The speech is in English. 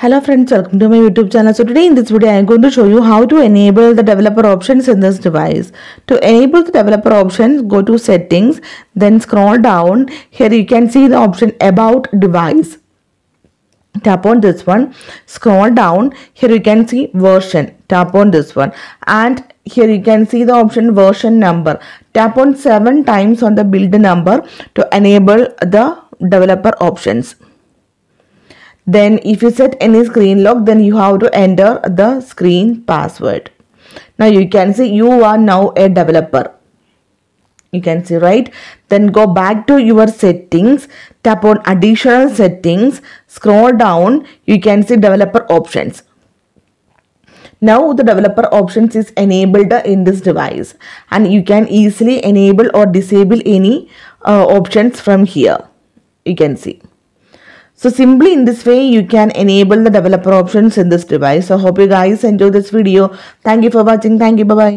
Hello friends, welcome to my YouTube channel. So today in this video I am going to show you how to enable the developer options in this device. To enable the developer options, go to settings, then scroll down. Here you can see the option about device. Tap on this one, scroll down. Here you can see version. Tap on this one and here you can see the option version number. Tap on 7 times on the build number to enable the developer options then if you set any screen lock then you have to enter the screen password. Now you can see you are now a developer. You can see right? Then go back to your settings tap on additional settings scroll down you can see developer options. Now the developer options is enabled in this device and you can easily enable or disable any uh, options from here. You can see so simply in this way you can enable the developer options in this device. So hope you guys enjoy this video. Thank you for watching. Thank you. Bye bye.